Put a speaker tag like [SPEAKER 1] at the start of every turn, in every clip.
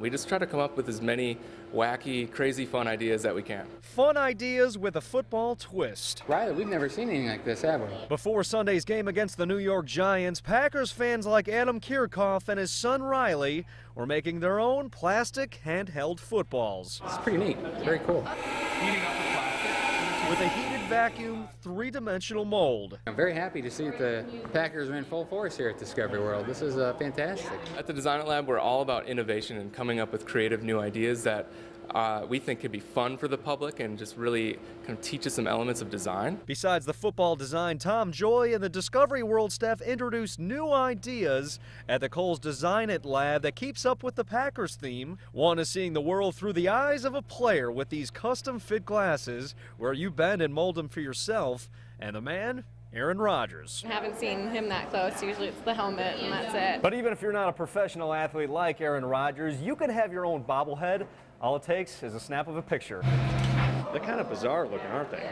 [SPEAKER 1] We just try to come up with as many wacky, crazy, fun ideas that we can.
[SPEAKER 2] Fun ideas with a football twist.
[SPEAKER 3] Riley, we've never seen anything like this, have we?
[SPEAKER 2] Before Sunday's game against the New York Giants, Packers fans like Adam Kirchhoff and his son Riley were making their own plastic handheld footballs.
[SPEAKER 3] It's pretty neat. Very cool.
[SPEAKER 2] With a heated vacuum, three dimensional mold.
[SPEAKER 3] I'm very happy to see that the Packers are in full force here at Discovery World. This is uh, fantastic.
[SPEAKER 1] At the Design Lab, we're all about innovation and coming up with creative new ideas that uh, we think could be fun for the public and just really kind of teach us some elements of design.
[SPEAKER 2] Besides the football design, Tom Joy and the Discovery World staff introduced new ideas at the Kohl's Design It Lab that keeps up with the Packers theme. One is seeing the world through the eyes of a player with these custom fit glasses where you bend and mold them for yourself. And the man, Aaron Rodgers.
[SPEAKER 4] I haven't seen him that close. Usually it's the helmet and that's it.
[SPEAKER 2] But even if you're not a professional athlete like Aaron Rodgers, you can have your own bobblehead. All it takes is a snap of a picture. They're kind of bizarre looking, aren't they?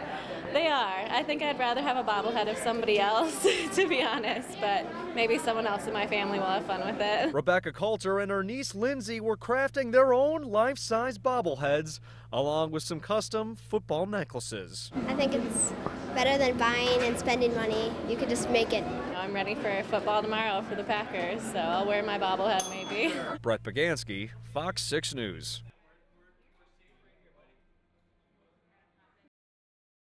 [SPEAKER 4] They are. I think I'd rather have a bobblehead of somebody else, to be honest, but maybe someone else in my family will have fun with it.
[SPEAKER 2] Rebecca Coulter and her niece Lindsay were crafting their own life size bobbleheads along with some custom football necklaces.
[SPEAKER 5] I think it's better than buying and spending money. You could just make it.
[SPEAKER 4] I'm ready for football tomorrow for the Packers, so I'll wear my bobblehead maybe.
[SPEAKER 2] Brett Pagansky, Fox 6 News.